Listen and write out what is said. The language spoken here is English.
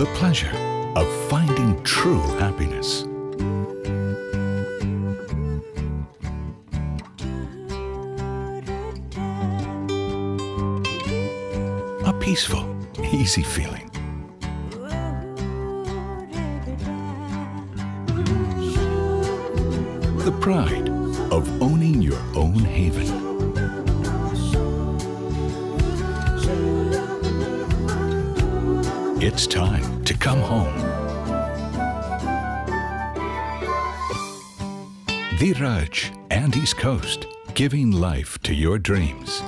the pleasure of finding true happiness. A peaceful, easy feeling. The pride of owning your own haven. It's time to come home. Dheeraj and East Coast, giving life to your dreams.